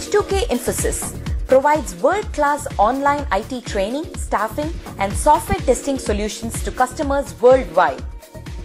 H2K Infosys provides world-class online IT training, staffing and software testing solutions to customers worldwide.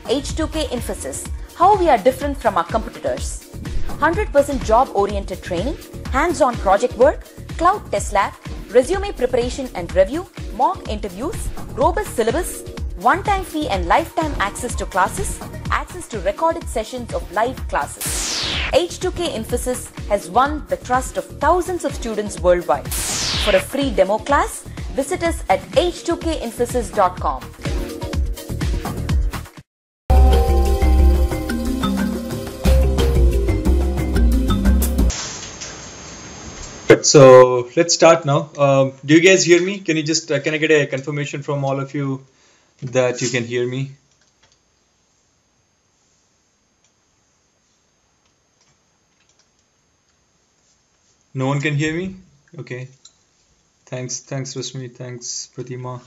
H2K Infosys, how we are different from our competitors. 100% job-oriented training, hands-on project work, cloud test lab, resume preparation and review, mock interviews, robust syllabus, one-time fee and lifetime access to classes, access to recorded sessions of live classes. H2K Infosys has won the trust of thousands of students worldwide. For a free demo class, visit us at h2kinfosys.com. So let's start now. Um, do you guys hear me? Can you just uh, can I get a confirmation from all of you that you can hear me? No one can hear me? Okay. Thanks, thanks Rashmi, thanks Pratima,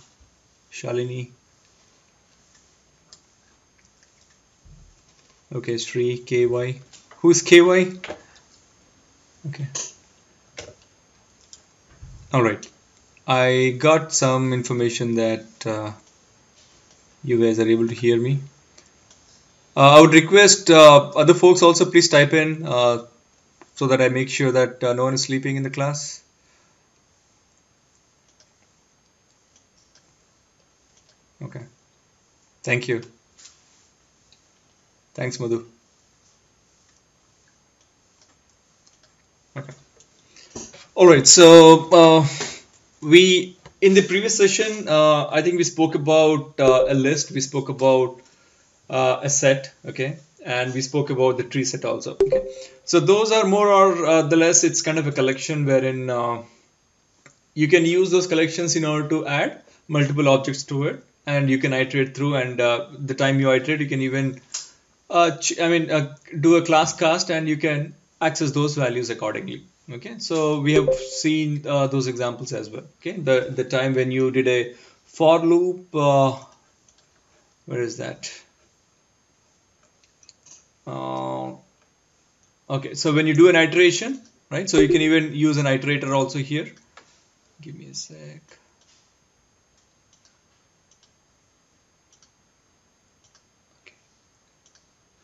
Shalini. Okay, Sri, KY. Who's KY? Okay. All right. I got some information that uh, you guys are able to hear me. Uh, I would request uh, other folks also please type in uh, so that I make sure that uh, no one is sleeping in the class. Okay. Thank you. Thanks, Madhu. Okay. All right. So uh, we in the previous session, uh, I think we spoke about uh, a list. We spoke about uh, a set. Okay and we spoke about the tree set also. Okay. So those are more or uh, the less it's kind of a collection wherein uh, you can use those collections in order to add multiple objects to it and you can iterate through and uh, the time you iterate you can even uh, I mean uh, do a class cast and you can access those values accordingly. Okay. So we have seen uh, those examples as well. Okay. The the time when you did a for loop where is that uh, okay so when you do an iteration right so you can even use an iterator also here. Give me a sec.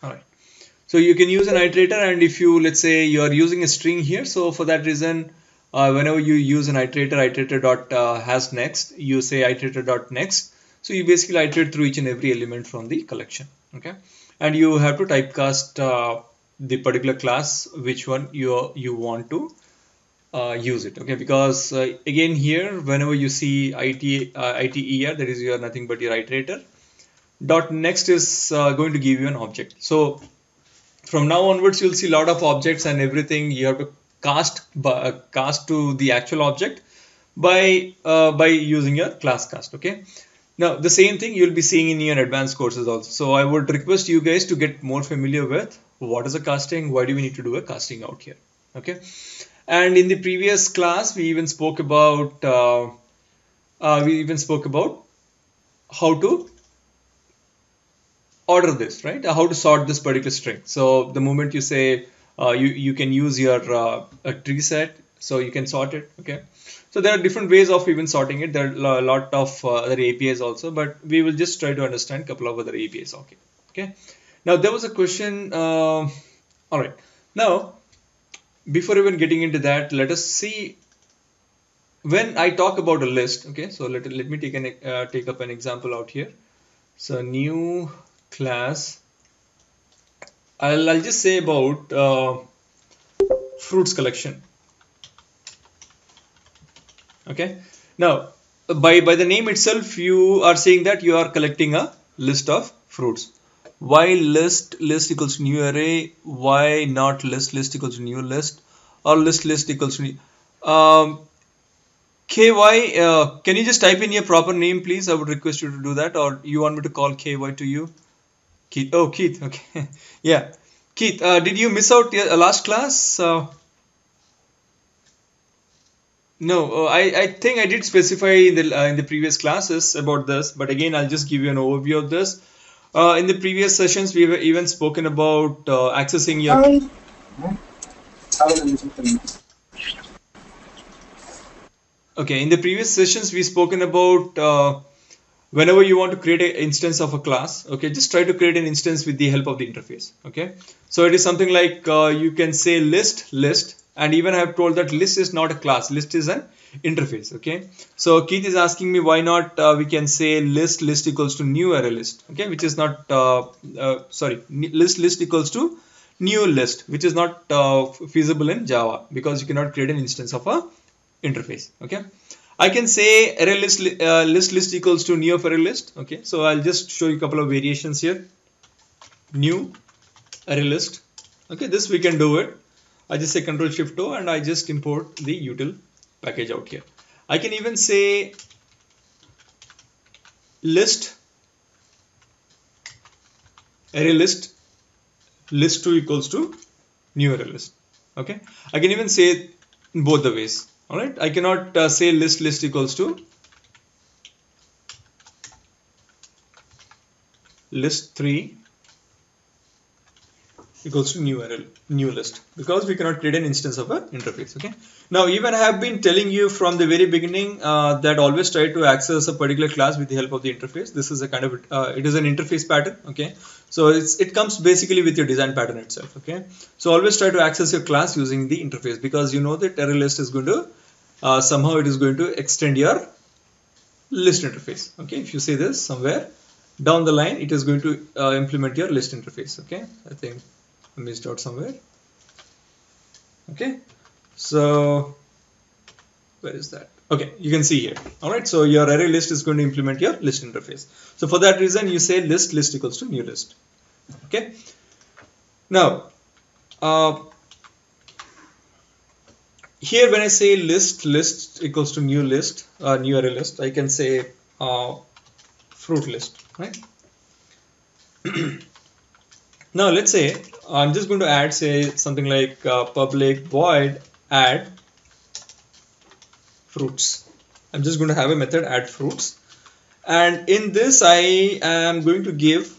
All right. So you can use an iterator and if you let's say you are using a string here so for that reason uh, whenever you use an iterator iterator dot uh, has next you say iterator dot next. So you basically iterate through each and every element from the collection okay and you have to typecast uh, the particular class which one you you want to uh, use it okay? Because uh, again here whenever you see it uh, iter that is your nothing but your iterator dot next is uh, going to give you an object. So from now onwards you'll see a lot of objects and everything. You have to cast uh, cast to the actual object by uh, by using your class cast okay now, the same thing you'll be seeing in your advanced courses also. So I would request you guys to get more familiar with what is a casting, why do we need to do a casting out here, okay? And in the previous class, we even spoke about, uh, uh, we even spoke about how to order this, right? How to sort this particular string. So the moment you say, uh, you, you can use your uh, tree set, so you can sort it, okay? So there are different ways of even sorting it. There are a lot of uh, other APIs also, but we will just try to understand a couple of other APIs. Okay. Okay. Now there was a question. Uh, all right. Now, before even getting into that, let us see when I talk about a list. Okay. So let, let me take an uh, take up an example out here. So new class. I'll, I'll just say about uh, fruits collection okay? Now by by the name itself you are saying that you are collecting a list of fruits. Why list list equals new array? Why not list list equals new list? Or list list equals new? Um, ky uh, can you just type in your proper name please? I would request you to do that. Or you want me to call ky to you? Keith oh keith okay. Yeah. Keith uh, did you miss out your last class? Uh, no, uh, I, I think I did specify in the, uh, in the previous classes about this, but again, I'll just give you an overview of this. Uh, in the previous sessions, we have even spoken about uh, accessing your... okay in the previous sessions we spoken about uh, whenever you want to create an instance of a class okay just try to create an instance with the help of the interface okay so it is something like uh, you can say list list and even I have told that list is not a class list is an interface okay? So Keith is asking me why not uh, we can say list list equals to new array list okay? Which is not uh, uh, sorry list list equals to new list which is not uh, feasible in Java because you cannot create an instance of a interface okay? I can say array list uh, list list equals to new array list okay? So I'll just show you a couple of variations here. New array list okay? This we can do it I just say control shift O and I just import the util package out here. I can even say list array list list2 equals to new array list. Okay? I can even say both the ways. All right I cannot uh, say list list equals to list 3 equals to new array new list. Because we cannot create an instance of an interface okay? Now even I have been telling you from the very beginning uh, that always try to access a particular class with the help of the interface. This is a kind of uh, it is an interface pattern okay? So it's it comes basically with your design pattern itself okay? So always try to access your class using the interface because you know that array list is going to uh, somehow it is going to extend your list interface okay? If you say this somewhere down the line it is going to uh, implement your list interface okay? I think I missed out somewhere. Okay. So where is that? Okay you can see here. All right so your array list is going to implement your list interface. So for that reason you say list list equals to new list. Okay. Now uh, here when I say list list equals to new list uh, new array list I can say uh, fruit list right now let's say I'm just going to add say something like uh, public void add fruits. I'm just going to have a method add fruits. And in this I am going to give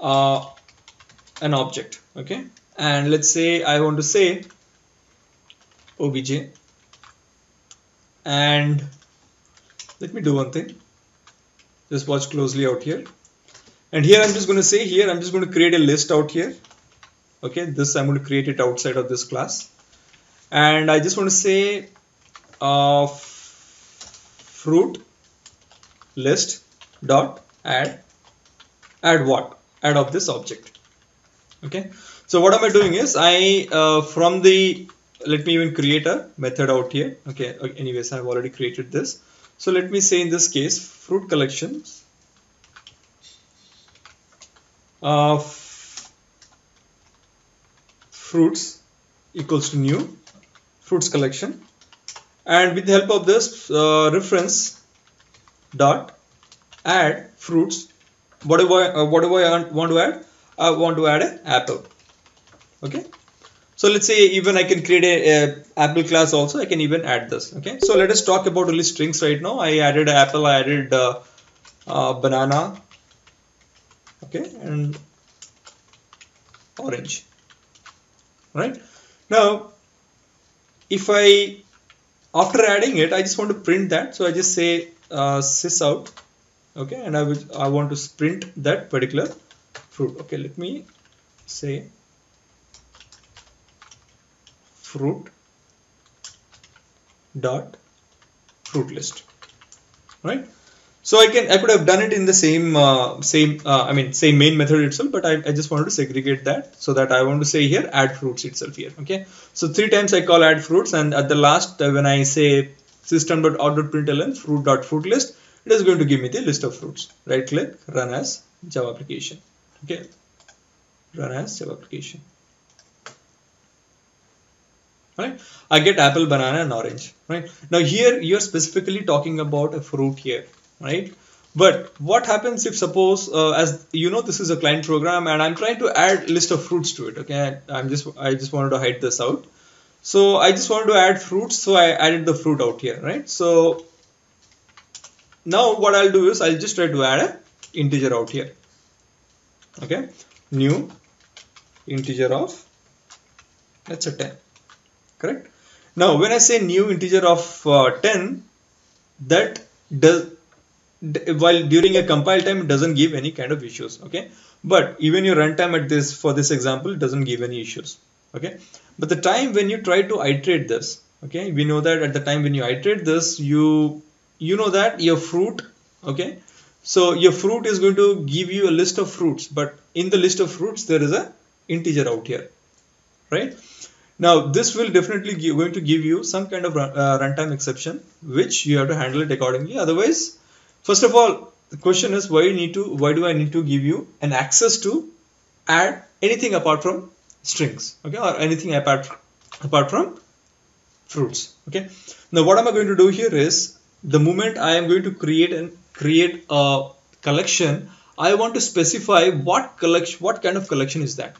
uh, an object okay? And let's say I want to say obj and let me do one thing. Just watch closely out here and here I'm just going to say here I'm just going to create a list out here. Okay this I'm going to create it outside of this class. And I just want to say uh, fruit list dot add add what? Add of this object. Okay so what am I doing is I uh, from the let me even create a method out here. Okay anyways I've already created this. So let me say in this case fruit collections of fruits equals to new fruits collection. And with the help of this uh, reference dot add fruits. Whatever uh, whatever I want to add I want to add an apple. Okay? So let's say even I can create a, a, apple class also I can even add this. Okay? So let us talk about only strings right now. I added apple I added uh, uh, banana okay and orange. Right? Now if I after adding it I just want to print that. So I just say uh, sys out. Okay and I will I want to print that particular fruit. Okay let me say fruit dot fruit list. Right so I can I could have done it in the same uh, same uh, I mean same main method itself but I, I just wanted to segregate that so that I want to say here add fruits itself here okay? So three times I call add fruits and at the last uh, when I say system.out.println fruit dot fruit list it is going to give me the list of fruits. Right click run as Java application okay? Run as Java application. Right? I get apple banana and orange right? Now here you're specifically talking about a fruit here right? But what happens if suppose uh, as you know this is a client program and I'm trying to add list of fruits to it okay? I'm just I just wanted to hide this out. So I just wanted to add fruits so I added the fruit out here right? So now what I'll do is I'll just try to add a integer out here okay? New integer of let's say 10 correct? Now, when I say new integer of uh, 10, that does while during a compile time it doesn't give any kind of issues okay? But even your runtime at this for this example doesn't give any issues okay? But the time when you try to iterate this okay? We know that at the time when you iterate this you you know that your fruit okay? So your fruit is going to give you a list of fruits but in the list of fruits there is a integer out here right? Now this will definitely give, going to give you some kind of uh, runtime exception which you have to handle it accordingly. Otherwise First of all, the question is why you need to why do I need to give you an access to add anything apart from strings, okay, or anything apart apart from fruits, okay. Now what am I going to do here is the moment I am going to create and create a collection, I want to specify what collection, what kind of collection is that,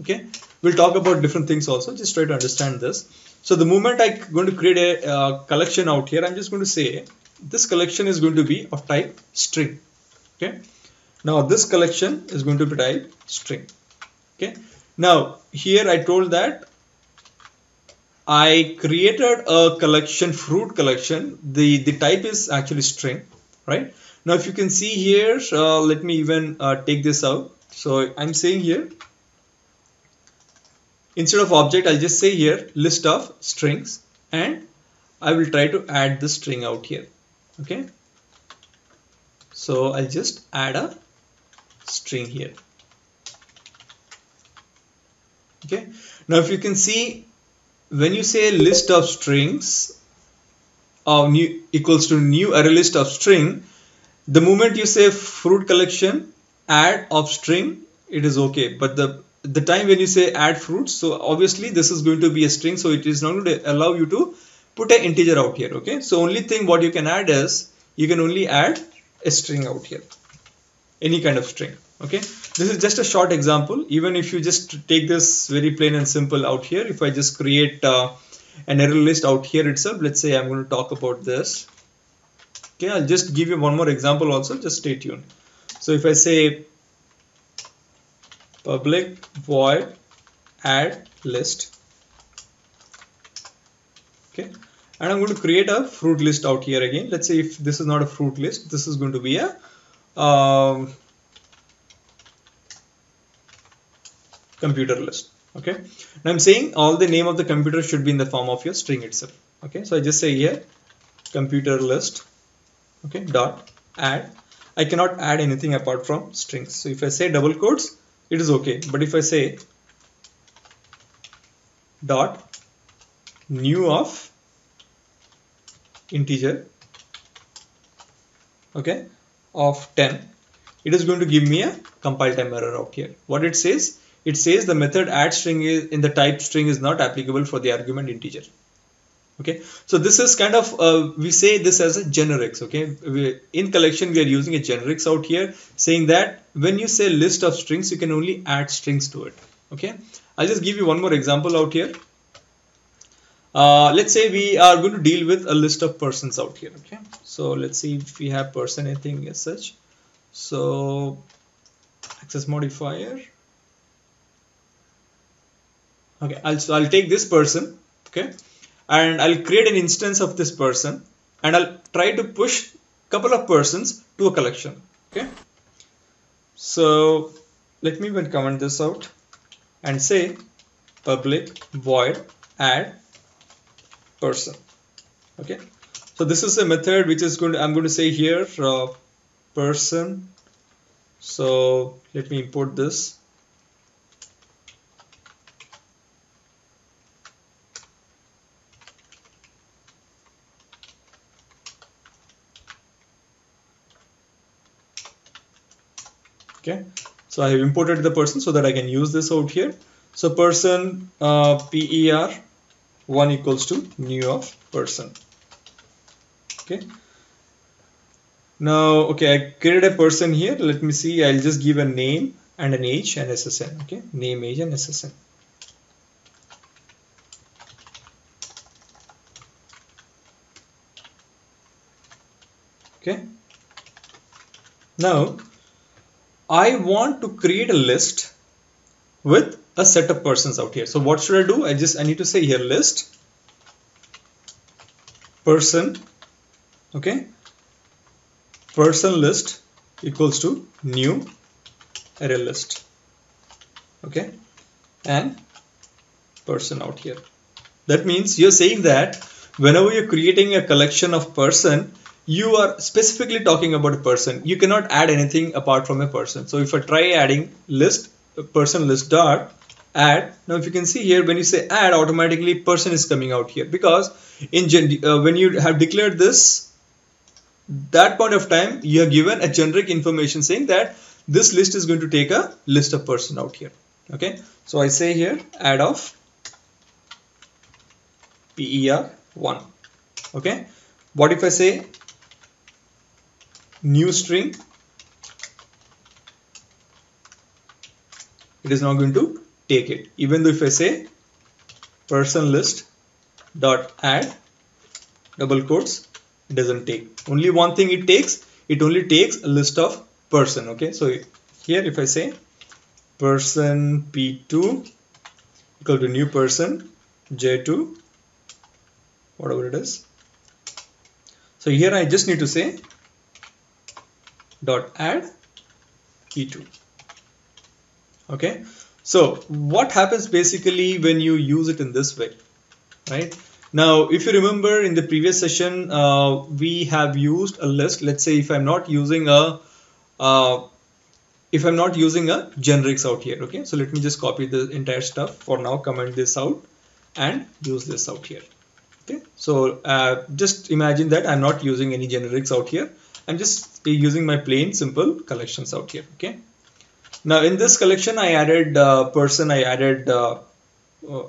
okay. We'll talk about different things also. Just try to understand this. So the moment I'm going to create a uh, collection out here, I'm just going to say this collection is going to be of type string. Okay? Now this collection is going to be type string. Okay? Now here I told that I created a collection fruit collection. The the type is actually string right? Now if you can see here uh, let me even uh, take this out. So I'm saying here instead of object I'll just say here list of strings and I will try to add the string out here okay. So I'll just add a string here. Okay. Now if you can see when you say list of strings of new equals to new array list of string the moment you say fruit collection add of string it is okay. But the the time when you say add fruits so obviously this is going to be a string so it is not going to allow you to put an integer out here okay? So only thing what you can add is you can only add a string out here. Any kind of string okay? This is just a short example. Even if you just take this very plain and simple out here if I just create uh, an array list out here itself let's say I'm going to talk about this. Okay I'll just give you one more example also just stay tuned. So if I say public void add list okay and I'm going to create a fruit list out here again. Let's say if this is not a fruit list this is going to be a um, computer list. Okay? Now I'm saying all the name of the computer should be in the form of your string itself. Okay? So I just say here computer list okay dot add. I cannot add anything apart from strings. So if I say double quotes it is okay. But if I say dot new of integer okay of 10 it is going to give me a compile time error out here. What it says it says the method add string is in the type string is not applicable for the argument integer. Okay so this is kind of uh, we say this as a generics okay? We, in collection we are using a generics out here saying that when you say list of strings you can only add strings to it okay? I'll just give you one more example out here uh, let's say we are going to deal with a list of persons out here okay? So let's see if we have person anything as such. So access modifier. Okay I'll, so I'll take this person okay? And I'll create an instance of this person and I'll try to push a couple of persons to a collection okay? So let me even comment this out and say public void add person. Okay? So this is a method which is going to I'm going to say here uh, person. So let me import this. Okay? So I have imported the person so that I can use this out here. So person uh, per 1 equals to new of person. Okay. Now okay I created a person here. Let me see. I'll just give a name and an age and SSN okay. Name age and SSN okay. Now I want to create a list with a set of persons out here. So what should I do? I just I need to say here list. Person okay? Person list equals to new array list okay? And person out here. That means you're saying that whenever you're creating a collection of person you are specifically talking about a person. You cannot add anything apart from a person. So if i try adding list person list dot add now if you can see here when you say add automatically person is coming out here. Because in uh, when you have declared this that point of time you have given a generic information saying that this list is going to take a list of person out here. Okay? So i say here add of per1 okay? What if i say new string it is not going to take it. Even though if I say person list dot add double quotes doesn't take. Only one thing it takes it only takes a list of person okay? So here if I say person p2 equal to new person j2 whatever it is. So here I just need to say dot add p2 okay so what happens basically when you use it in this way, right? Now, if you remember in the previous session, uh, we have used a list. Let's say if I'm not using a, uh, if I'm not using a generics out here, okay? So let me just copy the entire stuff for now, comment this out and use this out here. Okay, so uh, just imagine that I'm not using any generics out here. I'm just using my plain simple collections out here. Okay. Now in this collection, I added uh, person, I added, uh,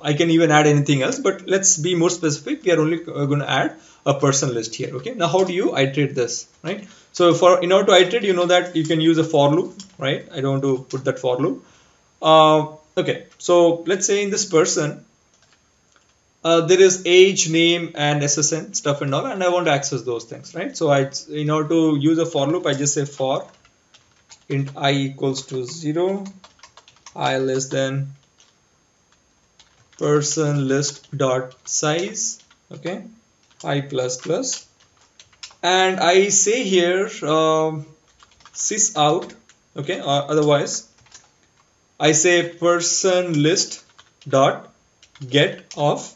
I can even add anything else, but let's be more specific. We are only uh, going to add a person list here. Okay. Now how do you iterate this, right? So for in order to iterate, you know that you can use a for loop, right? I don't want to put that for loop. Uh, okay. So let's say in this person, uh, there is age, name, and SSN stuff and all, and I want to access those things, right? So I, in order to use a for loop, I just say for int i equals to 0 i less than person list dot size okay i plus plus. And I say here um, sys out okay or otherwise I say person list dot get of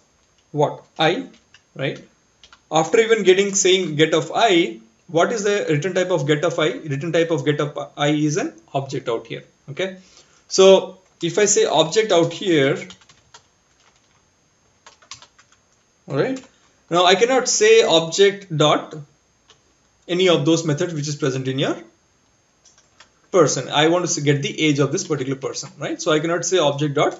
what? I right? After even getting saying get of i what is the return type of get of i? Return type of get of i is an object out here okay? So if i say object out here all right now i cannot say object dot any of those methods which is present in your person. I want to get the age of this particular person right? So i cannot say object dot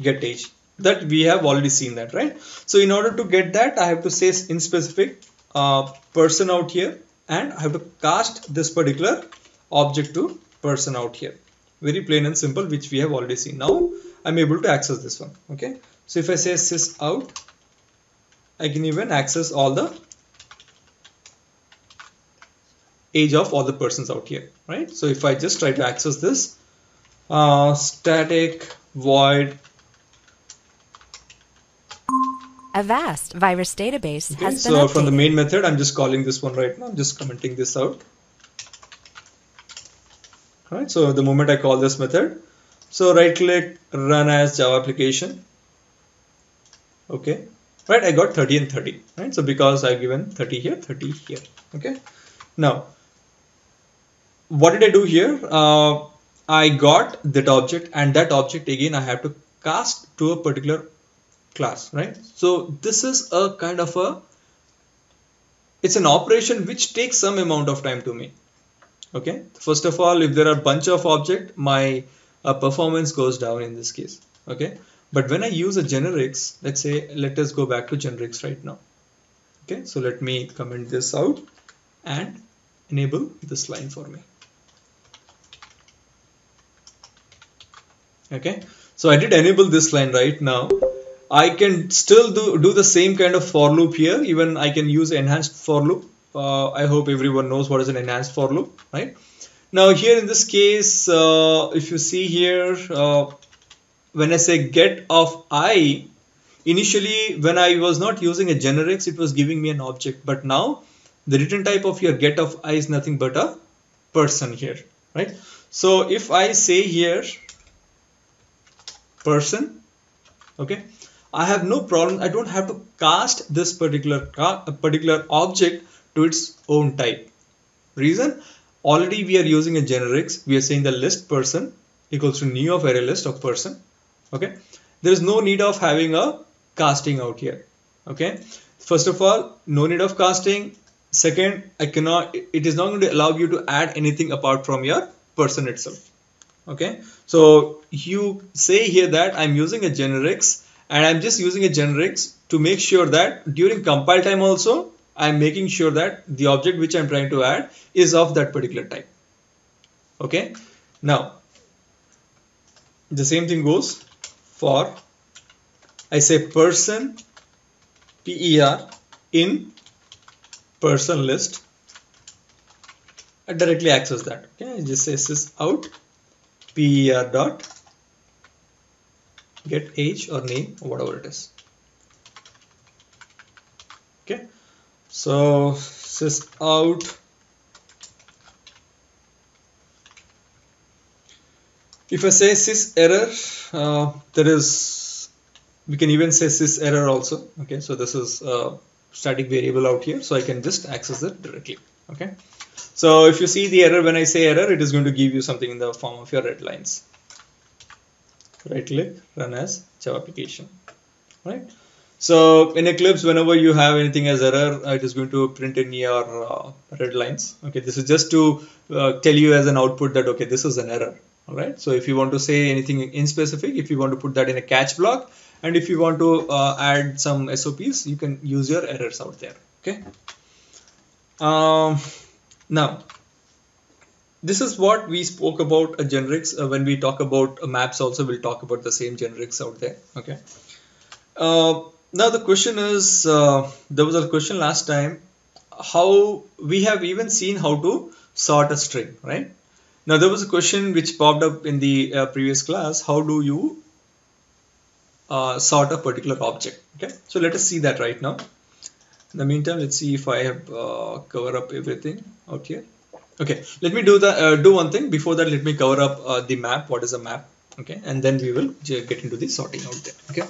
get age. That we have already seen that right? So in order to get that i have to say in specific person out here and I have to cast this particular object to person out here. Very plain and simple which we have already seen. Now I'm able to access this one okay? So if I say sys out I can even access all the age of all the persons out here right? So if I just try to access this uh, static void Avast virus database okay, has been so updated. from the main method, I'm just calling this one right now. I'm just commenting this out. All right. So the moment I call this method, so right click, run as Java application. Okay. Right. I got 30 and 30. Right. So because I've given 30 here, 30 here. Okay. Now, what did I do here? Uh, I got that object and that object again I have to cast to a particular class right? So this is a kind of a it's an operation which takes some amount of time to me okay? First of all if there are a bunch of object my uh, performance goes down in this case okay? But when I use a generics let's say let us go back to generics right now okay? So let me comment this out and enable this line for me okay? So I did enable this line right now I can still do, do the same kind of for loop here. Even I can use enhanced for loop. Uh, I hope everyone knows what is an enhanced for loop, right? Now here in this case, uh, if you see here, uh, when I say get of i, initially when I was not using a generics, it was giving me an object, but now the return type of your get of i is nothing but a person here, right? So if I say here person, okay, I have no problem. I don't have to cast this particular particular object to its own type. Reason? Already we are using a generics. We are saying the list person equals to new of array list of person. Okay. There is no need of having a casting out here. Okay. First of all, no need of casting. Second, I cannot. It is not going to allow you to add anything apart from your person itself. Okay. So you say here that I'm using a generics and I'm just using a generics to make sure that during compile time also I'm making sure that the object which I'm trying to add is of that particular type. Okay. Now, the same thing goes for I say person per in person list. I directly access that. Okay. I just say sys out per dot get age or name whatever it is. Okay. So sys out if I say sys error, uh, there is we can even say sys error also. Okay, so this is a static variable out here, so I can just access it directly. Okay, so if you see the error when I say error, it is going to give you something in the form of your red lines. Right click, run as Java application. Right. So in Eclipse, whenever you have anything as error, uh, it is going to print in your uh, red lines. Okay, this is just to uh, tell you as an output that okay, this is an error. All right. So if you want to say anything in specific, if you want to put that in a catch block, and if you want to uh, add some SOPs, you can use your errors out there. Okay. Um, now, this is what we spoke about a generics uh, when we talk about maps. Also, we'll talk about the same generics out there. Okay. Uh, now the question is, uh, there was a question last time, how we have even seen how to sort a string, right? Now there was a question which popped up in the uh, previous class, how do you uh, sort a particular object, okay? So let us see that right now. In the meantime, let's see if I have uh, cover up everything out here. Okay, let me do the uh, do one thing. Before that, let me cover up uh, the map. What is a map? Okay, and then we will get into the sorting out there. Okay.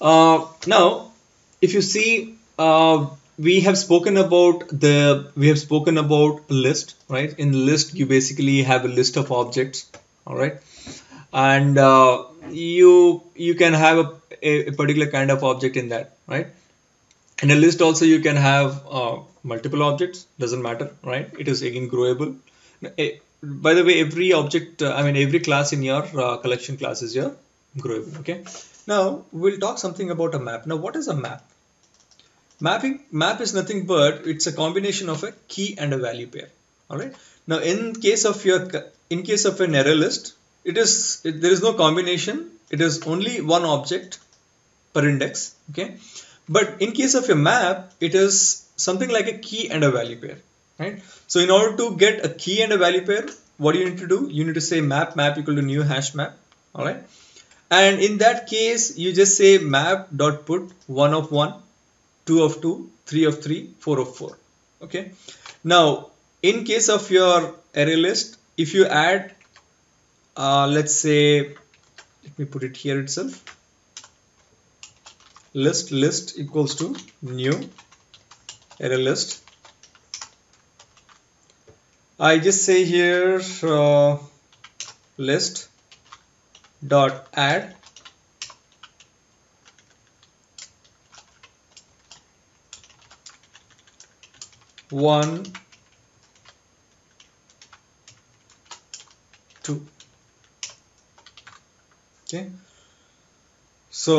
Uh, now, if you see, uh, we have spoken about the we have spoken about list, right? In list, you basically have a list of objects, all right, and uh, you you can have a, a, particular kind of object in that, right? In a list, also you can have uh, multiple objects. Doesn't matter, right? It is again growable. Eh, by the way, every object, uh, I mean every class in your uh, collection class is your growable. Okay now we'll talk something about a map. Now what is a map? Mapping map is nothing but it's a combination of a key and a value pair. Alright. Now in case of your in case of an array list, it is it, there is no combination. It is only one object per index. Okay. But in case of a map, it is something like a key and a value pair. Right. So in order to get a key and a value pair, what do you need to do? You need to say map map equal to new hash map. All right and in that case you just say map dot put 1 of 1 2 of 2 3 of 3 4 of 4 okay now in case of your array list if you add uh, let's say let me put it here itself list list equals to new array list. I just say here uh, list dot add. One two. Okay so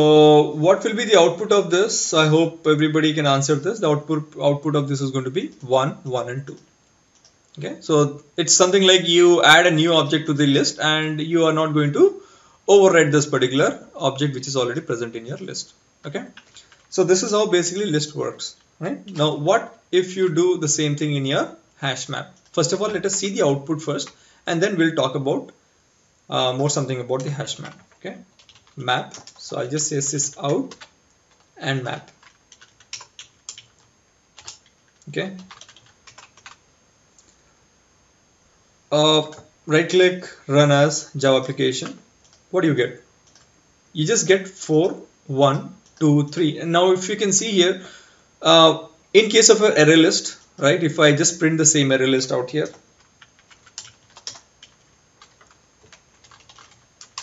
what will be the output of this? I hope everybody can answer this. The output output of this is going to be 1 1 and 2 okay? So it's something like you add a new object to the list and you are not going to override this particular object which is already present in your list. Okay? So this is how basically list works. Right? Now what if you do the same thing in your hash map? First of all let us see the output first and then we'll talk about uh, more something about the hash map. Okay map. So I just say sys out and map. Okay. Uh, right click run as java application. What do you get? You just get 4 1 2 3 and now if you can see here uh, in case of an array list right if I just print the same array list out here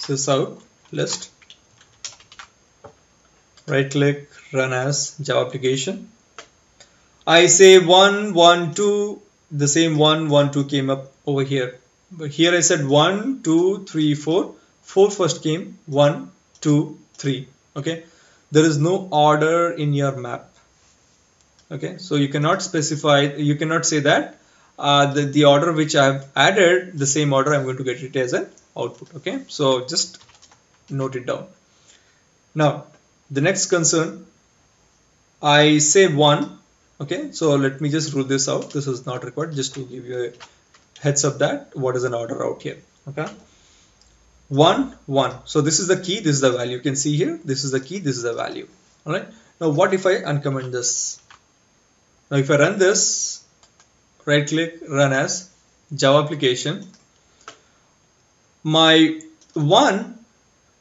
this out list right click run as java application. I say 1 1 2 the same 1 1 2 came up over here. But here I said 1 2 3 4 4 first came 1 2 3 okay? There is no order in your map. Okay? So you cannot specify you cannot say that uh, the, the order which I've added the same order I'm going to get it as an output. Okay? So just note it down. Now the next concern I say 1 okay? So let me just rule this out. This is not required. Just to give you a heads up that what is an order out here okay? 1 1 so this is the key. This is the value. You can see here. This is the key. This is the value. All right? Now what if I uncomment this? Now if I run this, right click, run as Java application, my one,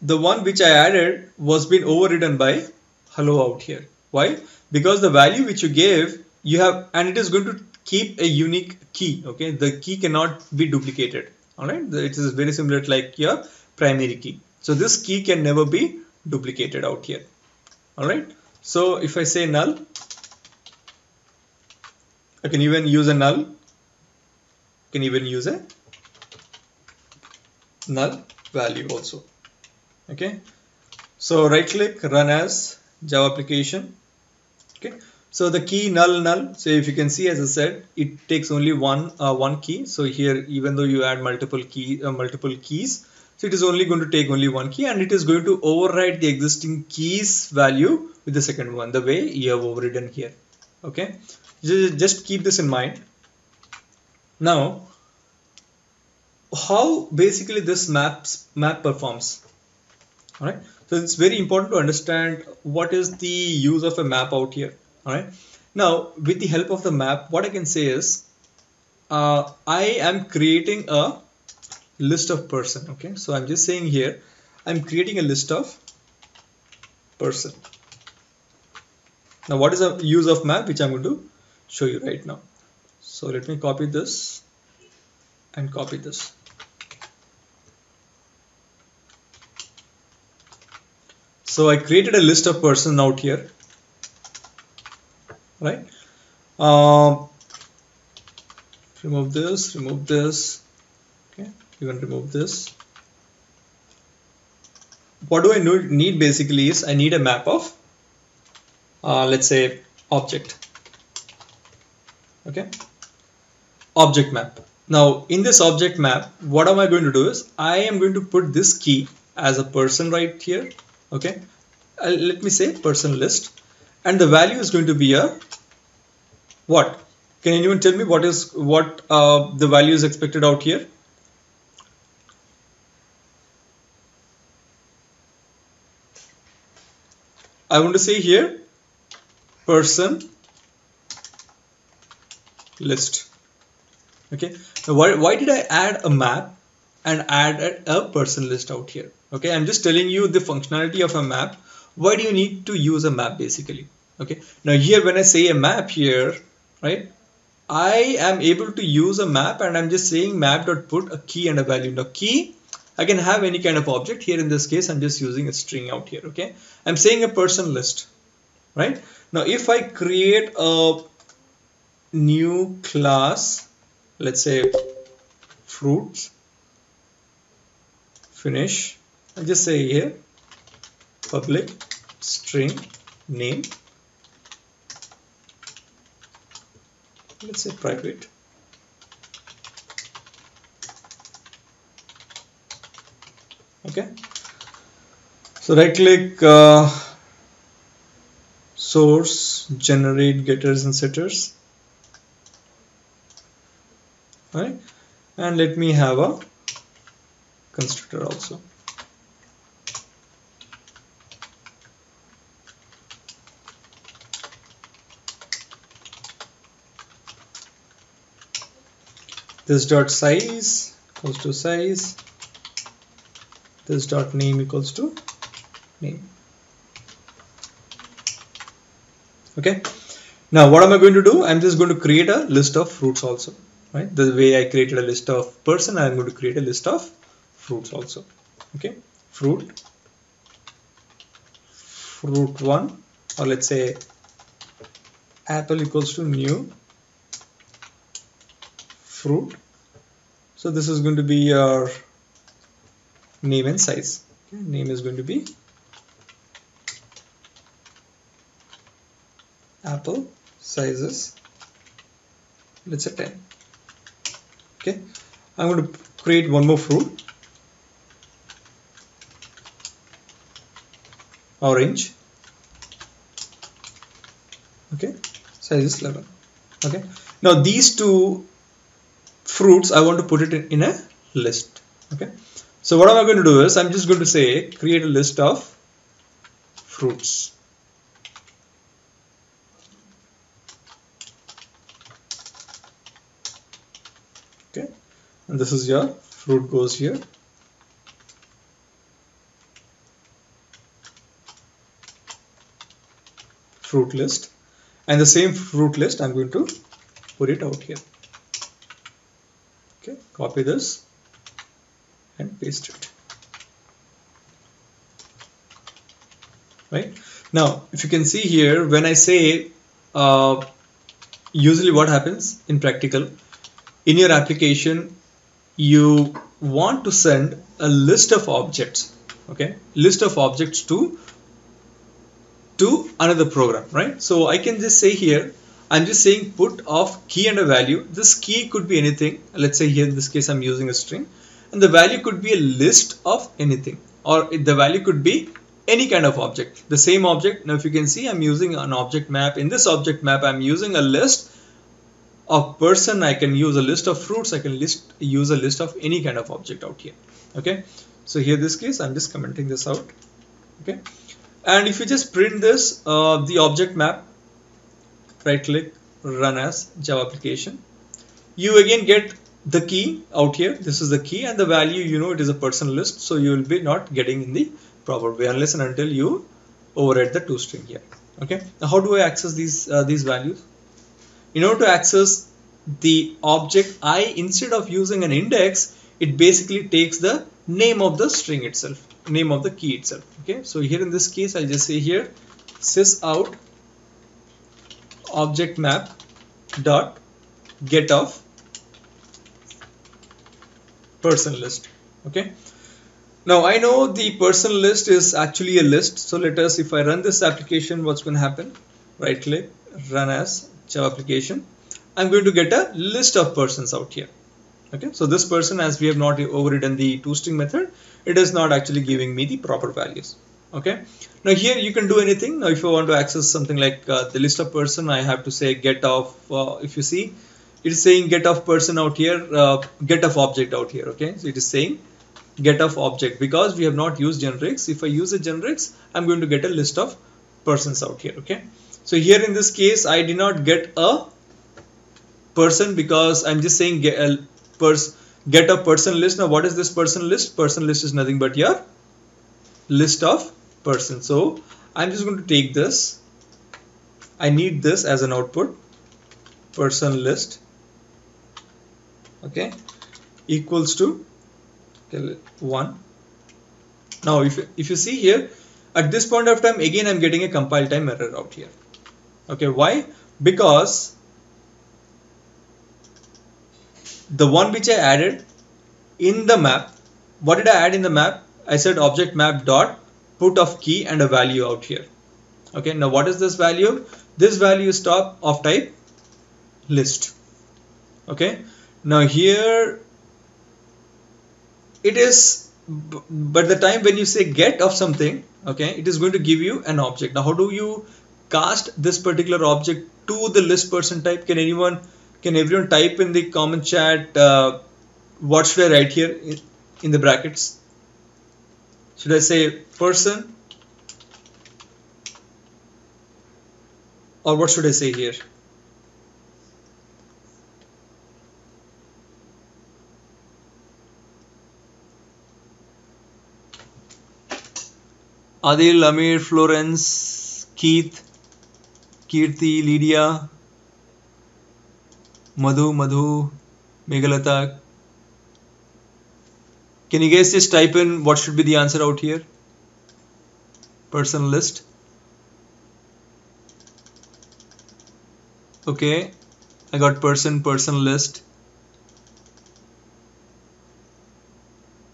the one which I added was been overridden by hello out here. Why? Because the value which you gave, you have, and it is going to keep a unique key. Okay, the key cannot be duplicated. All right, it is very similar to like your primary key. So this key can never be duplicated out here. All right. So if I say null, I can even use a null. can even use a null value also. Okay. So right click, run as Java application. Okay. So the key null null. So if you can see, as I said, it takes only one uh, one key. So here, even though you add multiple key uh, multiple keys, so it is only going to take only one key, and it is going to override the existing keys value with the second one, the way you have overridden here. Okay just keep this in mind now how basically this maps map performs all right so it's very important to understand what is the use of a map out here. All right now with the help of the map what I can say is uh, I am creating a list of person okay? So I'm just saying here I'm creating a list of person. Now what is the use of map which I'm going to show you right now? So let me copy this and copy this so I created a list of person out here. Right? Um, remove this remove this. Okay even remove this. What do I need basically is I need a map of uh, let's say object. Okay? Object map. Now in this object map what am I going to do is I am going to put this key as a person right here okay? Uh, let me say person list. And the value is going to be a what? Can anyone tell me what is what uh, the value is expected out here? I want to say here person list. Okay? Now why, why did I add a map and add a person list out here okay I'm just telling you the functionality of a map. Why do you need to use a map basically? Okay now here when I say a map here right I am able to use a map and I'm just saying map dot put a key and a value. Now key I can have any kind of object. Here in this case I'm just using a string out here okay? I'm saying a person list right? Now if I create a new class let's say fruits finish I just say here public string name. Let's say private. Okay. So right click uh, source generate getters and setters. Right. And let me have a constructor also this dot size equals to size. This dot name equals to name. Okay. Now what am I going to do? I'm just going to create a list of fruits also right? The way I created a list of person I'm going to create a list of fruits also okay? Fruit. Fruit 1 or let's say apple equals to new fruit. So this is going to be your name and size. Okay, name is going to be apple. Sizes let's say 10 okay I'm going to create one more fruit. Orange. Okay size is 11 okay now these two fruits I want to put it in, in a list. Okay? So what am I going to do is I'm just going to say create a list of fruits. Okay? And this is your fruit goes here. Fruit list. And the same fruit list I'm going to put it out here copy this and paste it. Right? Now if you can see here when I say uh, usually what happens in practical in your application you want to send a list of objects okay? List of objects to to another program right? So I can just say here I'm just saying put of key and a value. This key could be anything. Let's say here in this case I'm using a string. And the value could be a list of anything. Or the value could be any kind of object. The same object. Now if you can see I'm using an object map. In this object map I'm using a list of person. I can use a list of fruits. I can list use a list of any kind of object out here. Okay? So here this case I'm just commenting this out. Okay? And if you just print this uh, the object map right click run as java application. You again get the key out here. This is the key and the value you know it is a person list so you will be not getting in the proper way unless and until you override the two toString here. Okay? Now how do I access these uh, these values? In order to access the object I instead of using an index it basically takes the name of the string itself name of the key itself. Okay? So here in this case I'll just say here sys out object map dot get of person list. Okay? Now I know the person list is actually a list. So let us if I run this application what's going to happen? Right click run as Java application. I'm going to get a list of persons out here. Okay? So this person as we have not overridden the toString method it is not actually giving me the proper values okay. Now here you can do anything. Now if you want to access something like uh, the list of person I have to say get of uh, if you see it is saying get of person out here uh, get of object out here. Okay. So it is saying get of object because we have not used generics. If I use a generics I'm going to get a list of persons out here. Okay. So here in this case I did not get a person because I'm just saying get a, pers get a person list. Now what is this person list? Person list is nothing but your list of person. So I'm just going to take this. I need this as an output. Person list. Okay. Equals to 1 now if, if you see here at this point of time again I'm getting a compile time error out here. Okay why? Because the one which I added in the map what did I add in the map? I said object map dot put of key and a value out here. Okay now what is this value? This value is top of type list. Okay now here it is but the time when you say get of something okay it is going to give you an object. Now how do you cast this particular object to the list person type? Can anyone can everyone type in the comment chat uh, what should I write here in, in the brackets should I say person or what should I say here Adil, Amir, Florence, Keith, Kirti, Lydia, Madhu, Madhu, Meghalata, Can you guys just type in what should be the answer out here? Person list. Okay, I got person, person list.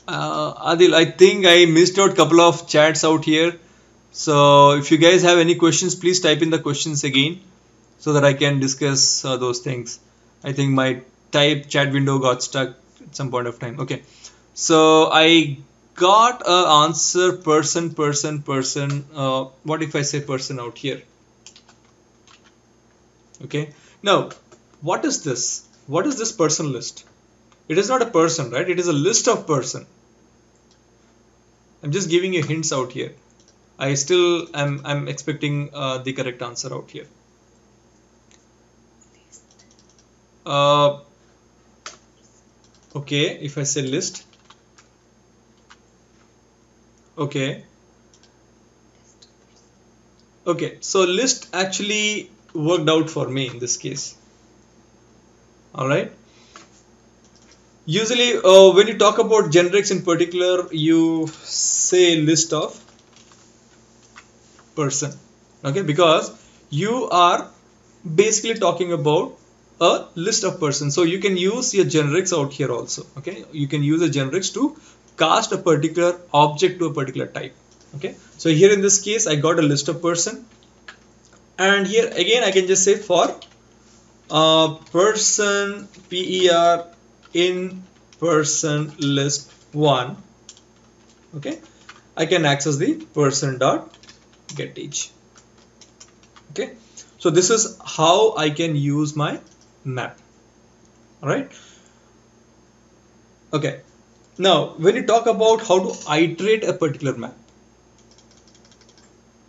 Uh, Adil, I think I missed out a couple of chats out here. So if you guys have any questions, please type in the questions again so that I can discuss uh, those things. I think my type chat window got stuck at some point of time. Okay, so I got a answer person, person, person. Uh, what if I say person out here? Okay, now what is this? What is this person list? It is not a person, right? It is a list of person. I'm just giving you hints out here. I still am I'm expecting uh, the correct answer out here. Uh, okay, if I say list. Okay. Okay, so list actually worked out for me in this case. All right usually uh, when you talk about generics in particular you say list of person okay because you are basically talking about a list of persons so you can use your generics out here also okay you can use the generics to cast a particular object to a particular type okay? So here in this case I got a list of person. And here again I can just say for uh, person per in person list 1 okay? I can access the person dot get age okay? So this is how I can use my map all right okay now when you talk about how to iterate a particular map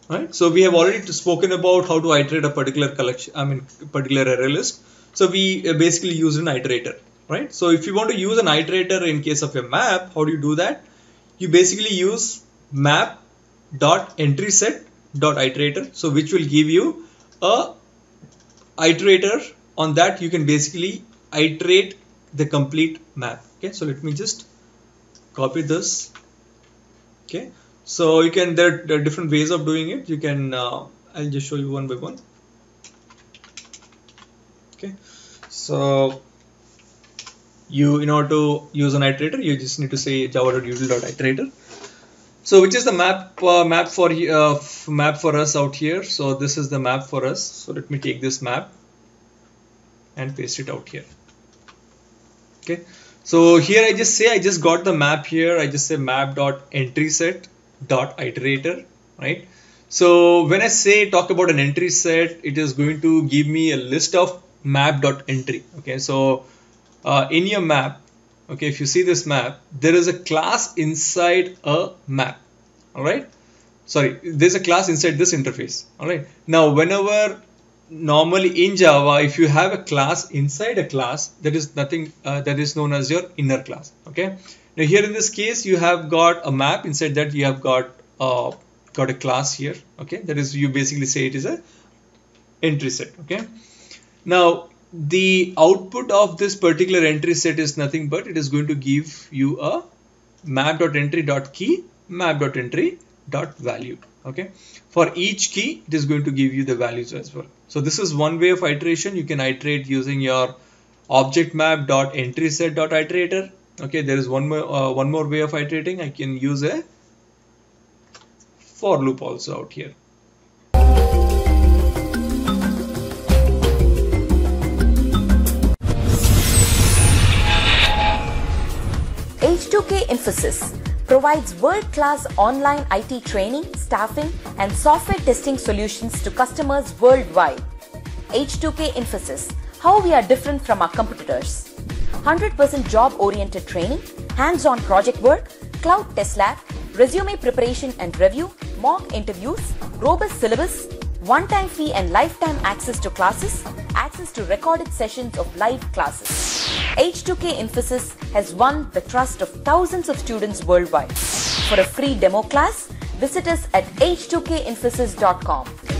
right so we have already spoken about how to iterate a particular collection I mean particular array list so we uh, basically use an iterator right? So if you want to use an iterator in case of a map, how do you do that? You basically use map dot entry set dot iterator so which will give you a iterator on that you can basically iterate the complete map okay so let me just copy this. Okay. So you can there, are different ways of doing it. You can uh, I'll just show you one by one. Okay. So you in order to use an iterator you just need to say java.util.iterator so which is the map uh, map for uh, map for us out here? So this is the map for us. So let me take this map and paste it out here. Okay so here I just say I just got the map here I just say map dot entry set dot iterator right so when I say talk about an entry set it is going to give me a list of map dot entry okay so uh, in your map, okay, if you see this map, there is a class inside a map, all right? Sorry, there's a class inside this interface, all right? Now, whenever normally in Java, if you have a class inside a class, that is nothing uh, that is known as your inner class, okay? Now, here in this case, you have got a map inside that you have got uh, got a class here, okay? That is, you basically say it is a entry set, okay? Now, the output of this particular entry set is nothing but it is going to give you a map.entry.key map.entry.value okay? For each key it is going to give you the values as well. So this is one way of iteration. You can iterate using your object map dot entry set dot iterator. Okay? There is one more uh, one more way of iterating. I can use a for loop also out here. H2K Infosys provides world-class online IT training, staffing and software testing solutions to customers worldwide. H2K Infosys, how we are different from our competitors. 100% job-oriented training, hands-on project work, cloud test lab, resume preparation and review, mock interviews, robust syllabus, one-time fee and lifetime access to classes, access to recorded sessions of live classes. H2K Infosys has won the trust of thousands of students worldwide. For a free demo class, Visit us at h2kinfosys.com.